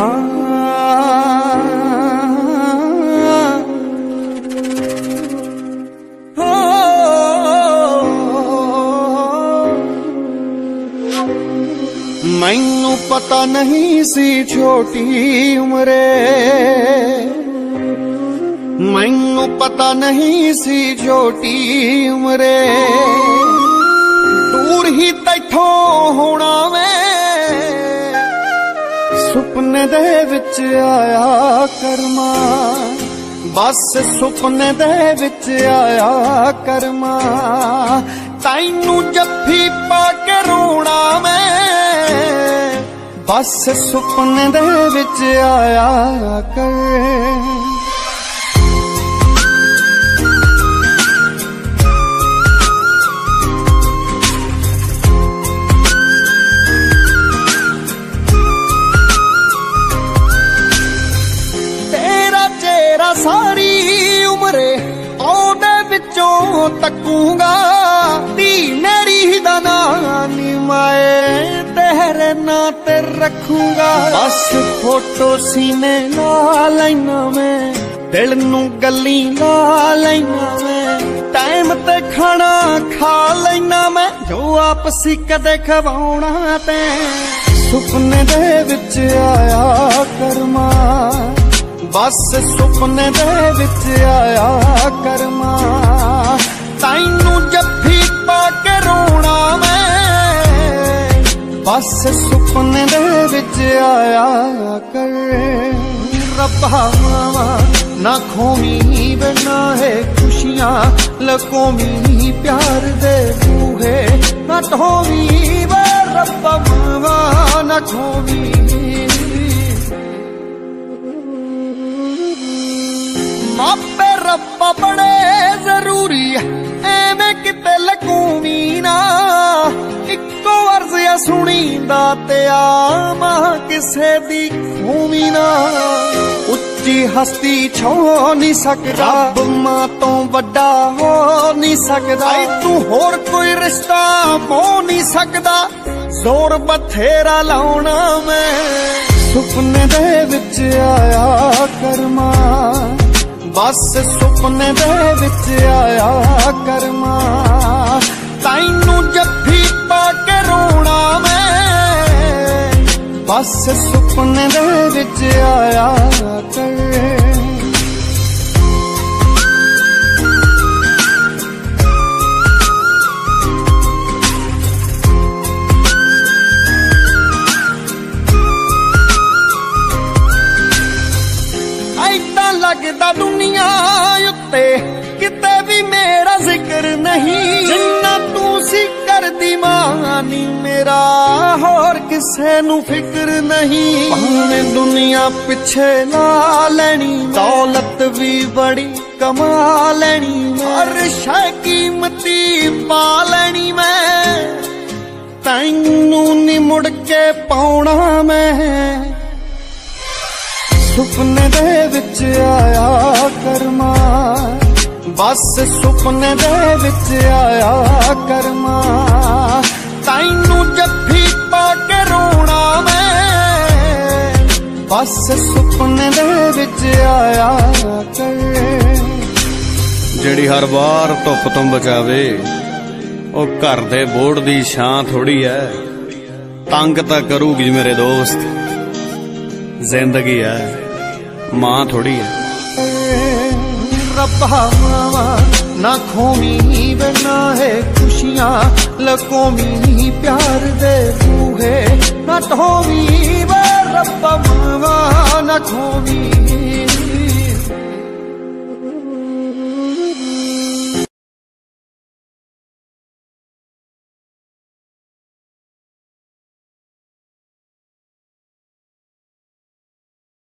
ਮੈਨੂੰ ਪਤਾ ਨਹੀਂ ਸੀ ਛੋਟੀ ਉਮਰੇ। ਮੈਨੂੰ ਪਤਾ ਨਹੀਂ ਸੀ ਛੋਟੀ ਉਮਰੇ। ਦੂਰ ਹੀ ਤੈਥੋਂ ਹੋਣਾ ਵੇ। ਸੁਪਨੇ ਦੇ ਵਿੱਚ ਆਇਆ ਕਰਮਾ। ਬਸ ਸੁਪਨੇ ਦੇ ਵਿੱਚ ਆਇਆ ਕਰਮਾ। ਤੈਨੂੰ ਜੱਫੀ ਪਾ ਕੇ ਰੋਣਾ ਮੈਂ। ਬਸ ਸੁਪਨੇ ਦੇ ਵਿੱਚ ਆਇਆ ਕਰ। ਚਿਹਰਾ ਸਾਰੀ ਉਮਰੇ ਉਹਦੇ ਵਿੱਚੋਂ ਤੱਕੂਗਾ। ਤੀ ਮੇਰੀ ਦਾ ਨਾਂ ਨੀ ਤੇਰੇ ਨਾਂ ਤੇ ਰੱਖੂਗਾ। ਬਸ ਫੋਟੋ ਸੀਨੇ ਲਾ ਲੈਣਾ ਮੈਂ, ਦਿਲ ਨੂੰ ਗੱਲੀ ਲਾ ਲੈਣਾ ਮੈਂ ਟਾਈਮ ਤੇ ਖਾਣਾ ਖਾ ਲੈਣਾ ਮੈਂ, ਜੋ ਆਪਸੀ ਕਦੇ ਖਵਾਉਣਾ ਤੇ। ਸੁਪਨੇ ਦੇ ਵਿੱਚ ਆਇਆ ਕਰਮਾ ਬਸ ਸੁਪਨੇ ਦੇ ਵਿੱਚ ਆਇਆ ਕਰਮਾ। ਤੈਨੂੰ ਜੱਫੀ ਪਾ ਕੇ ਰੋਣਾ ਮੈਂ। ਬਸ ਸੁਪਨੇ ਦੇ ਵਿੱਚ ਆਇਆ ਕਰ ਰੱਬਾ ਮਾਵਾ, ਨਾ ਖੋਮੀ ਬਣਾ ਹੈ ਖੁਸ਼ੀਆਂ। ਲਕੋਮੀ ਪਿਆਰ ਦੇ ਬੂਹੇ। ਨਾ ਢੋਵੀ ਵੇ, ਰੱਬਾ ਮਾਵਾ, ਨਾ ਖੋਵੀ ਮਾਪੇ ਰੱਬਾ ਬੜੇ ਜ਼ਰੂਰੀ ਐ ਐਵੇਂ ਕਿਤੇ ਲਕੂਵੀ ਨਾ। ਇੱਕੋ ਅਰਜ਼ ਆ ਸੁਣੀਂਦਾ ਤੇ ਆਮਾ ਕਿਸੇ ਦੀ ਖੂਵੀ ਨਾ। ਉੱਚੀ ਹਸਤੀ ਛੋ ਨਹੀਂ ਸਕਦਾ। ਰੱਬ ਮਾਂ ਤੋਂ ਵੱਡਾ ਹੋ ਨਹੀਂ ਸਕਦਾ। ਤੂੰ ਹੋਰ ਕੋਈ ਰਿਸ਼ਤਾ ਮੋ ਨਹੀਂ ਸਕਦਾ। ਜ਼ੋਰ ਬਥੇਰਾ ਲਾਉਣਾ ਮੈਂ। ਸੁਪਨੇ ਦੇ ਵਿੱਚ ਆਇਆ ਕਰਮਾ। ਬਸ ਸੁਪਨੇ ਦੇ ਵਿੱਚ ਆਇਆ ਕਰਮਾ। ਤੈਨੂੰ ਜੱਫੀ ਪਾ ਕੇ ਰੋਣਾ ਮੈਂ। ਬਸ ਸੁਪਨੇ ਦੇ ਵਿੱਚ ਆਇਆ ਮਾਨੀ ਹੋਰ ਕਿਸੇ ਨੂੰ ਫਿਕਰ ਨਹੀਂ। ਭਾਵੇਂ ਦੁਨੀਆ ਪਿੱਛੇ ਲਾ ਲੈਣੀ, ਦੌਲਤ ਵੀ ਬੜੀ ਕਮਾ ਲੈਣੀ ਹਰ ਸ਼ੈ ਕੀਮਤੀ ਪਾ ਲੈਣੀ ਮੈਂ। ਤੈਨੂੰ ਨੀ ਮੁੜ ਕੇ ਪਾਉਣਾ ਮੈਂ। ਸੁਪਨੇ ਦੇ ਵਿੱਚ ਆਇਆ ਕਰਮਾ। ਬਸ ਸੁਪਨੇ ਦੇ ਵਿੱਚ ਆਇਆ ਕਰਮਾ। ਬਸ ਸੁਪਨੇ ਦੇ ਵਿੱਚ ਆਇਆ ਕਰ ਜਿਹੜੀ ਹਰ ਵਾਰ ਧੁੱਪ ਤੋਂ ਬਚਾਵੇ ਉਹ ਘਰ ਦੇ ਬੋੜ ਦੀ ਛਾਂ ਥੋੜੀ ਐ। ਤੰਗ ਤਾਂ ਕਰੂਗੀ ਮੇਰੇ ਦੋਸਤ। ਜ਼ਿੰਦਗੀ ਐ ਮਾਂ ਥੋੜੀ ਐ। ਰੱਬਾ ਨਾ ਖੋਵੀ ਬਣਾ ਹੈ ਖੁਸ਼ੀਆਂ ਲਕੋਮੀ ਪਿਆਰ ਦੇ ਬੂਹੇ ਨਾ ਢੋਵੀ ਵੇ ਰੱਬਾ ਮਾਵਾ ਨਾ ਖੋਵੀ